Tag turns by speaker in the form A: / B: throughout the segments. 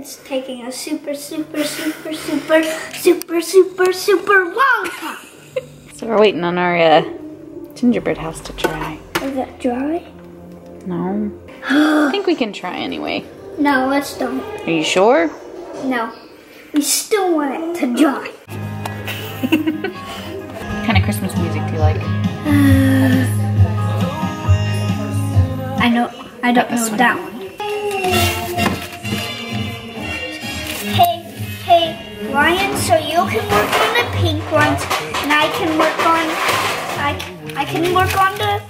A: It's taking a super, super, super, super, super, super, super long time.
B: So we're waiting on our uh, gingerbread house to dry.
A: Is that dry?
B: No. I think we can try anyway.
A: No, let's don't.
B: Are you sure?
A: No. We still want it to dry.
B: What kind of Christmas music do you like?
A: I know. I don't know
B: one.
A: that one. Can work on the pink ones, and I can work on. I I can work on the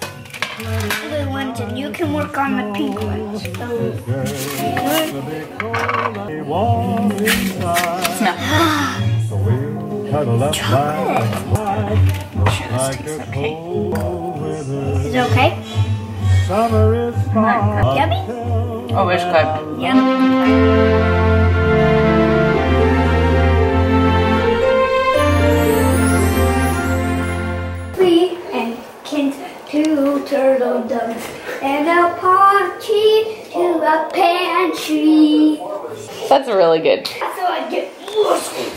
A: blue ones, and you can work on the pink ones. So, good.
B: Smell.
A: Is it okay? Yummy.
B: Oh, it's good.
A: Yum. A pantry.
B: That's really good.
A: So I get muscle.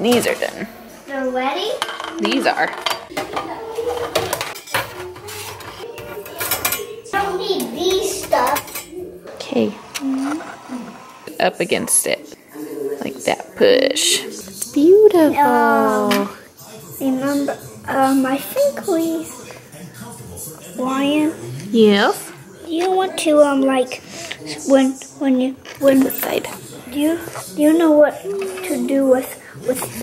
B: These are done.
A: They're ready?
B: These are.
A: Don't need these stuff.
B: Okay. Up against it. Like that push. Beautiful.
A: Um, remember, um, I think we, Ryan,
B: Yes.
A: do you want to, um, like, when, when you, when,
B: This side.
A: do you, do you know what to do with, with,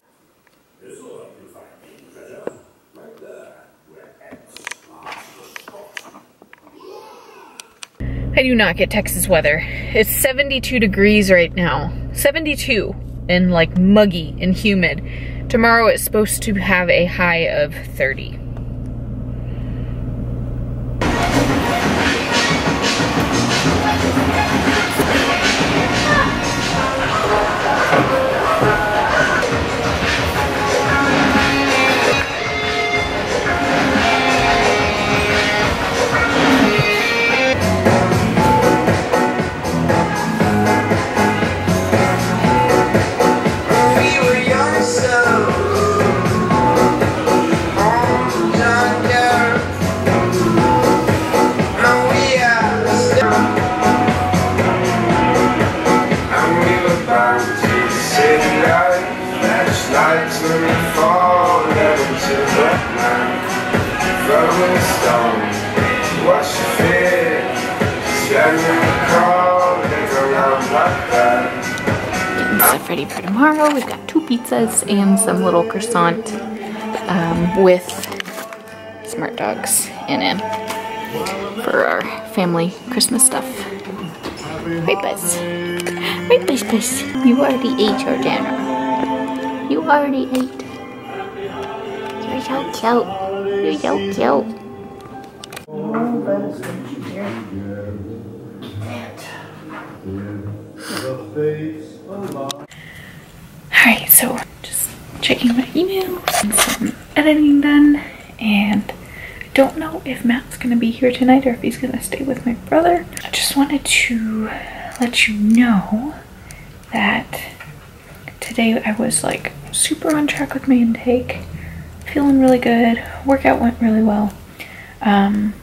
B: I do not get Texas weather. It's 72 degrees right now. 72 and like muggy and humid. Tomorrow it's supposed to have a high of 30. Ready for tomorrow. We've got two pizzas and some little croissant um, with smart dogs in it for our family Christmas stuff. Right, Buzz? Right, Buzz, Buzz? You already ate your dinner. You already ate. You're so cute. You're so cute. Checking my emails and some editing done. And I don't know if Matt's gonna be here tonight or if he's gonna stay with my brother. I just wanted to let you know that today I was like super on track with my intake, feeling really good. Workout went really well. Um,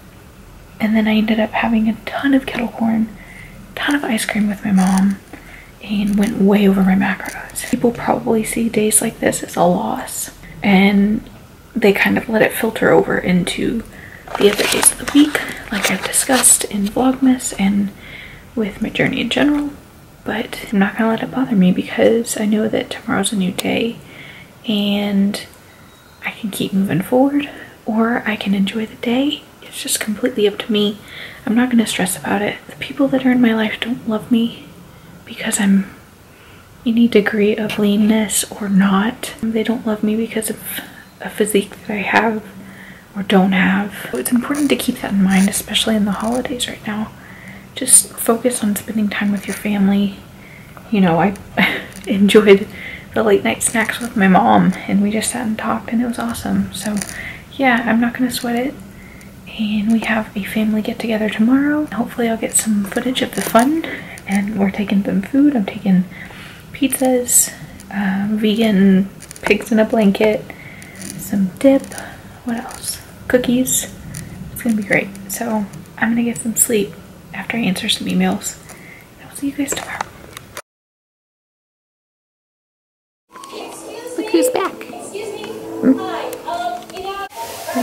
B: and then I ended up having a ton of kettle corn, ton of ice cream with my mom, and went way over my macros. People probably see days like this as a loss, and they kind of let it filter over into the other days of the week, like I've discussed in Vlogmas and with my journey in general. But I'm not gonna let it bother me because I know that tomorrow's a new day and I can keep moving forward or I can enjoy the day. It's just completely up to me. I'm not to stress about it. The people that are in my life don't love me because I'm any degree of leanness or not. They don't love me because of a physique that I have or don't have. It's important to keep that in mind, especially in the holidays right now. Just focus on spending time with your family. You know, I enjoyed the late night snacks with my mom and we just sat and talked and it was awesome. So yeah, I'm not gonna sweat it. and we have a family get together tomorrow. Hopefully I'll get some footage of the fun and we're taking some food. I'm taking pizzas, uh, vegan pigs in a blanket, some dip, what else? Cookies. It's gonna be great. So I'm gonna get some sleep after I answer some emails. I'll see you guys tomorrow. Look who's back.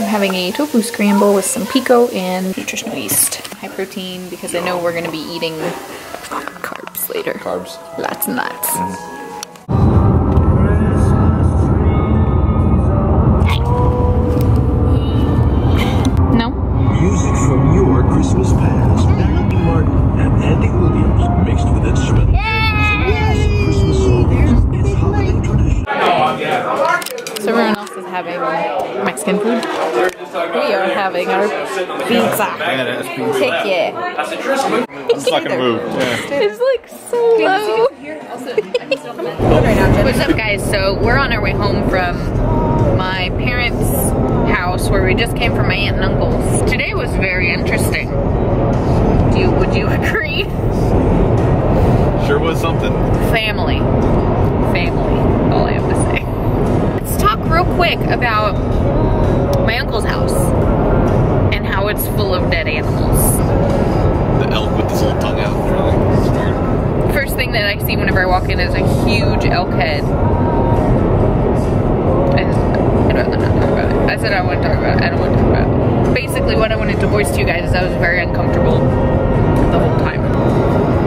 B: Having a tofu scramble with some pico and nutritional yeast. High protein because I know we're gonna be eating carbs later.
C: Carbs.
B: Lots and lots. No? Everyone else is having Mexican food. We are having our pizza. Take it.
C: Fucking move. Yeah.
B: It's like so low. What's up guys? So we're on our way home from my parents' house where we just came from my aunt and uncle's. Today was very interesting. Do you, would you agree?
C: Sure was something.
B: Family. Family. Real quick about my uncle's house and how it's full of dead animals.
C: The elk with his little tongue out. Really.
B: First thing that I see whenever I walk in is a huge elk head. And I'd rather not talk about it. I said I want to talk about it. I don't want to talk about it. Basically, what I wanted to voice to you guys is I was very uncomfortable the whole time.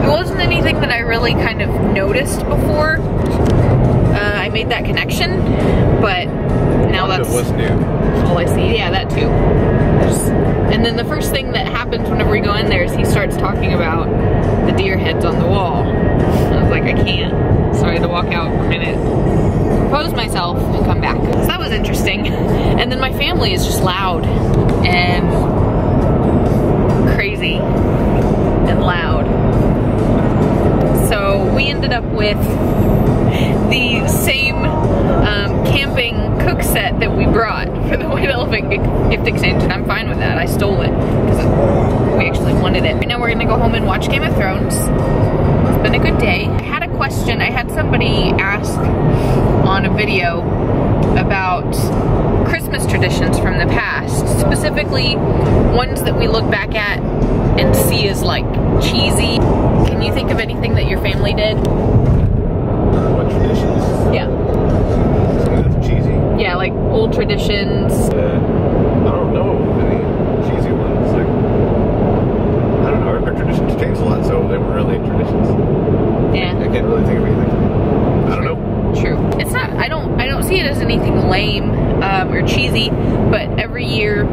B: It wasn't anything that I really kind of noticed before. Uh, I made that connection, but that's
C: was new.
B: all I see. Yeah, that too. There's- and then the first thing that happens whenever we go in there is he starts talking about the deer heads on the wall. I was like, I can't. So I had to walk out for a minute, compose myself, and come back. So that was interesting. And then my family is just loud and crazy and loud. So we ended up with the same um, camping cook set that we brought for the White Elephant gi- gift exchange, and I'm fine with that. I stole it because we actually wanted it. Right now we're gonna go home and watch Game of Thrones. It's been a good day. I had a question. I had somebody ask on a video about Christmas traditions from the past, specifically ones that we look back at and see as like cheesy. Can you think of anything that your family did?
C: What traditions?
B: Yeah.
C: Something that's cheesy.
B: Yeah, like old traditions.
C: Uh, I don't know any cheesy ones. Like, I don't know. Our, our traditions changed a lot, so they weren't really traditions.
B: Yeah.
C: I can't really think of anything. I don't know.
B: true. It's not. I don't. I don't see it as anything lame um, or cheesy. But every year,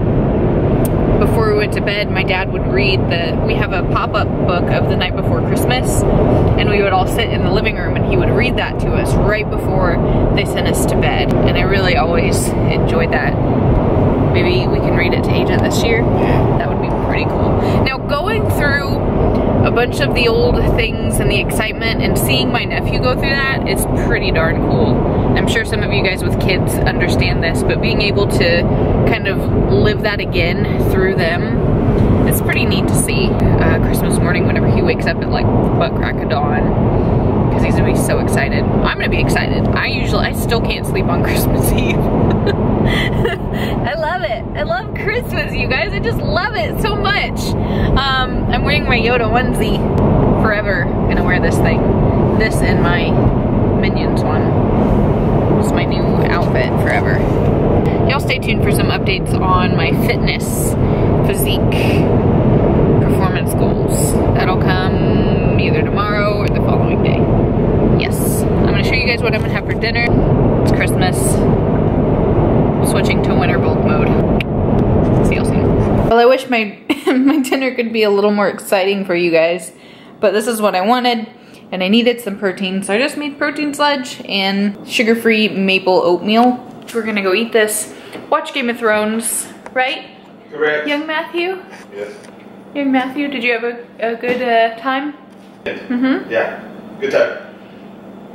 B: before we went to bed, my dad would read the. We have a pop-up book of the night before Christmas, and we would all sit in the living room, and he would read that to us right before they sent us to bed. And I really always enjoyed that. Maybe we can read it to Agent this year. That would be pretty cool. Now, going through a bunch of the old things and the excitement and seeing my nephew go through that is pretty darn cool. I'm sure some of you guys with kids understand this, but being able to kind of live that again through them, it's pretty neat to see. Uh, Christmas morning, whenever he wakes up at like butt crack of dawn, because he's gonna be so excited. I'm gonna be excited. I usually, I still can't sleep on Christmas Eve. I love it. I love Christmas, you guys. I just love it so much. Um, I'm wearing my Yoda onesie forever. Gonna wear this thing. This and my Minions one. It's my new outfit forever. Y'all stay tuned for some updates on my fitness, physique, performance goals. That'll come either tomorrow or the following day. Yes. I'm gonna show you guys what I'm gonna have for dinner. It's Christmas switching to winter bulk mode. See y'all soon. Well, I wish my my dinner could be a little more exciting for you guys, but this is what I wanted, and I needed some protein, so I just made protein sludge and sugar-free maple oatmeal. We're gonna go eat this, watch Game of Thrones, right?
C: Correct.
B: Young Matthew?
C: Yes.
B: Young Matthew, did you have a, a good uh, time? Mm-hmm.
C: Yeah. Good time.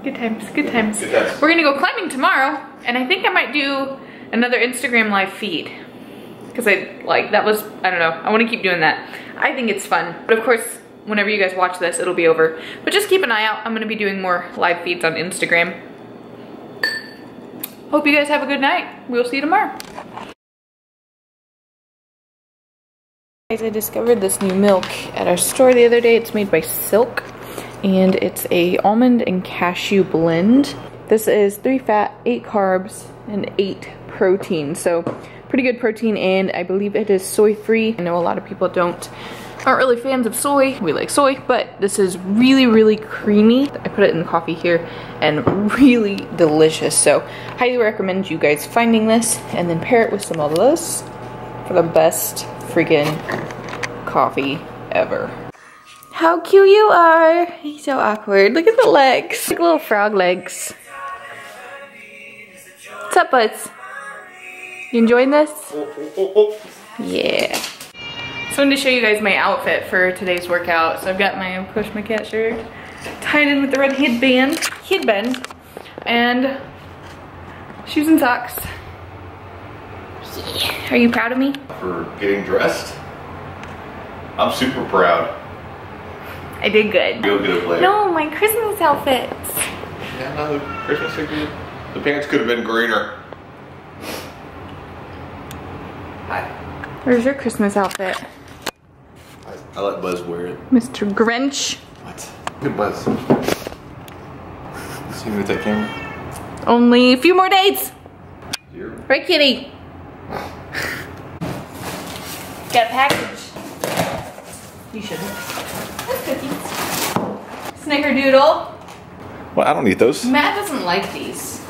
B: Good times, good times.
C: Good times.
B: We're gonna go climbing tomorrow, and I think I might do another Instagram live feed. because I like that was I don't know I want to keep doing that I think it's fun but of course whenever you guys watch this it'll be over but just keep an eye out I'm gonna be doing more live feeds on Instagram hope you guys have a good night we'll see you tomorrow guys I discovered this new milk at our store the other day it's made by Silk and it's a almond and cashew blend this is three fat eight carbs and eight protein so pretty good protein and I believe it is soy free. I know a lot of people don't aren't really fans of soy. We like soy, but this is really, really creamy. I put it in the coffee here and really delicious. So highly recommend you guys finding this and then pair it with some of this for the best freaking coffee ever. How cute you are. He's so awkward. Look at the legs. Like little frog legs. What's up, buds? You enjoying this? Yeah. So I wanted to show you guys my outfit for today's workout. So I've got my Push My Cat shirt tied in with the red headband, headband, and shoes and socks. Yeah. Are you proud of me?
C: For getting dressed, I'm super proud.
B: I did good.
C: Real good player.
B: No, my Christmas outfits.
C: Yeah, no, the Christmas are good. The pants could have been greener. Hi.
B: Where's your Christmas outfit?
C: I, I let Buzz wear it.
B: Mr. Grinch.
C: What? Good Buzz. See me with that camera?
B: Only a few more days.
C: Here.
B: Right, kitty? Got a package. You shouldn't. That's cookies. Snickerdoodle.
C: Well, I don't eat those.
B: Matt doesn't like these.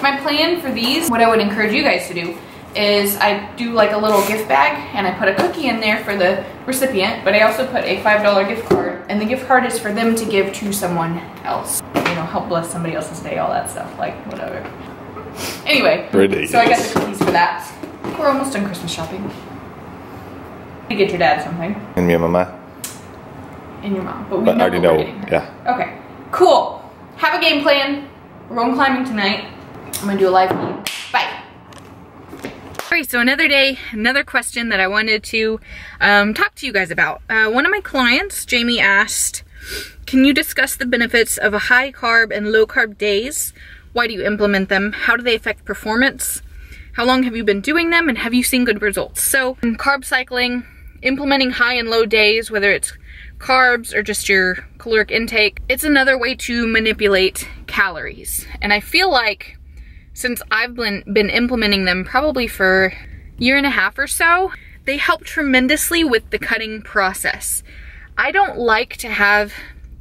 B: My plan for these, what I would encourage you guys to do, is I do like a little gift bag and I put a cookie in there for the recipient, but I also put a $5 gift card and the gift card is for them to give to someone else. You know, help bless somebody else's day, all that stuff, like whatever. Anyway,
C: Ridiculous.
B: so I got the cookies for that. We're almost done Christmas shopping. You get your dad something
C: And me and Mama.
B: and your mom, but we
C: But I already know. Yeah.
B: Okay, cool. Have a game plan. We're going climbing tonight. I'm gonna do a live feed. Bye. Alright, so another day, another question that I wanted to um, talk to you guys about. Uh, one of my clients, Jamie, asked, can you discuss the benefits of a high carb and low carb days? Why do you implement them? How do they affect performance? How long have you been doing them and have you seen good results? So carb cycling, implementing high and low days, whether it's carbs or just your caloric intake, it's another way to manipulate calories. And I feel like since I've been, been implementing them probably for a year and a half or so, they help tremendously with the cutting process. I don't like to have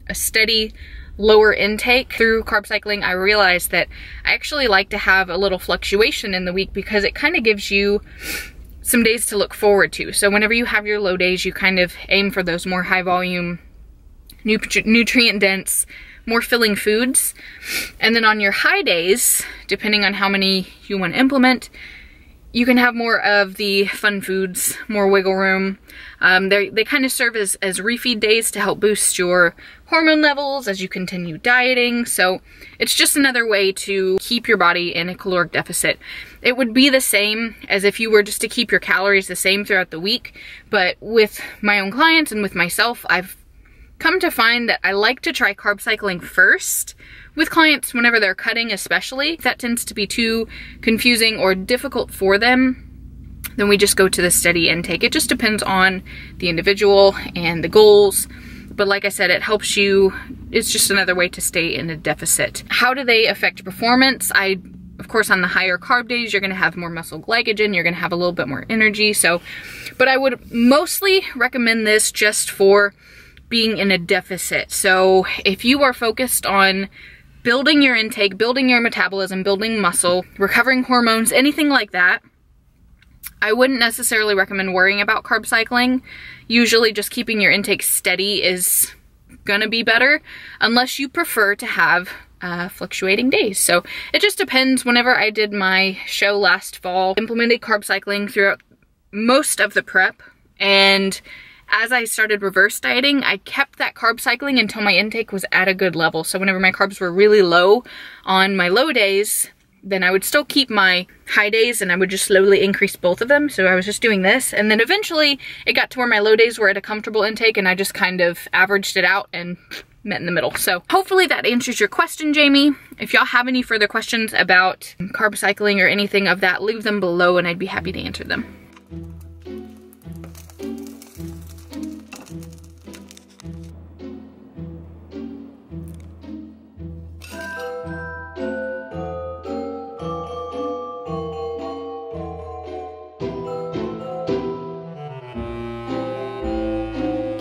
B: a steady lower intake through carb cycling. I realized that I actually like to have a little fluctuation in the week because it kind of gives you some days to look forward to. So whenever you have your low days, you kind of aim for those more high volume, nutrient dense, more filling foods. And then on your high days, depending on how many you want to implement, you can have more of the fun foods, more wiggle room. Um, they kind of serve as, as refeed days to help boost your hormone levels as you continue dieting. So it's just another way to keep your body in a caloric deficit. It would be the same as if you were just to keep your calories the same throughout the week. But with my own clients and with myself, I've come to find that I like to try carb cycling first with clients whenever they're cutting especially. If that tends to be too confusing or difficult for them, then we just go to the steady intake. It just depends on the individual and the goals. But like I said, it helps you, it's just another way to stay in a deficit. How do they affect performance? I, of course, on the higher carb days, you're gonna have more muscle glycogen, you're gonna have a little bit more energy. So, but I would mostly recommend this just for being in a deficit. So if you are focused on building your intake, building your metabolism, building muscle, recovering hormones, anything like that, I wouldn't necessarily recommend worrying about carb cycling. Usually just keeping your intake steady is gonna be better unless you prefer to have uh, fluctuating days. So it just depends. Whenever I did my show last fall, implemented carb cycling throughout most of the prep and as I started reverse dieting, I kept that carb cycling until my intake was at a good level. So whenever my carbs were really low on my low days, then I would still keep my high days and I would just slowly increase both of them. So I was just doing this. And then eventually it got to where my low days were at a comfortable intake and I just kind of averaged it out and met in the middle. So hopefully that answers your question, Jamie. If y'all have any further questions about carb cycling or anything of that, leave them below and I'd be happy to answer them.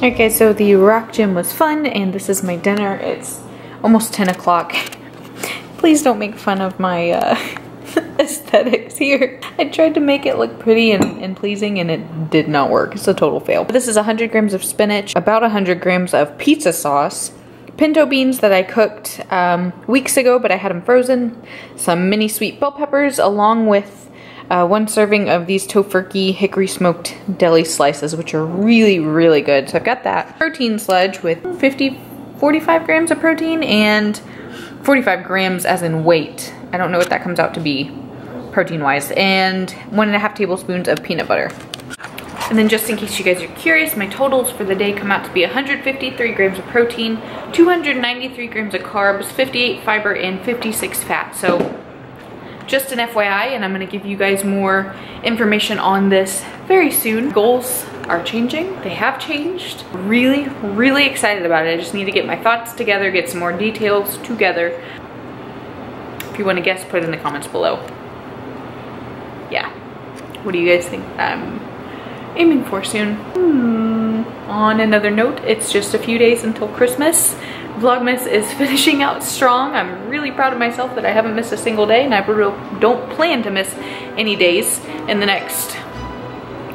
B: Okay, so the rock gym was fun and this is my dinner. It's almost 10 o'clock. Please don't make fun of my uh, aesthetics here. I tried to make it look pretty and, and pleasing and it did not work. It's a total fail. This is 100 grams of spinach, about 100 grams of pizza sauce, pinto beans that I cooked um, weeks ago, but I had them frozen, some mini sweet bell peppers, along with uh, one serving of these Tofurky hickory smoked deli slices, which are really, really good. So I've got that. Protein sludge with 50, 45 grams of protein and 45 grams as in weight. I don't know what that comes out to be protein wise. And one and a half tablespoons of peanut butter. And then just in case you guys are curious, my totals for the day come out to be 153 grams of protein, 293 grams of carbs, 58 fiber, and 56 fat. So just an FYI, and I'm gonna give you guys more information on this very soon. Goals are changing, they have changed. Really, really excited about it. I just need to get my thoughts together, get some more details together. If you wanna guess, put it in the comments below. Yeah, what do you guys think I'm aiming for soon? Hmm. On another note, it's just a few days until Christmas. Vlogmas is finishing out strong. I'm really proud of myself that I haven't missed a single day and I don't plan to miss any days in the next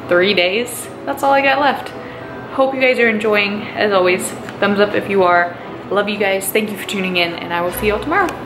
B: three days. That's all I got left. Hope you guys are enjoying. As always, thumbs up if you are. Love you guys. Thank you for tuning in and I will see you all tomorrow.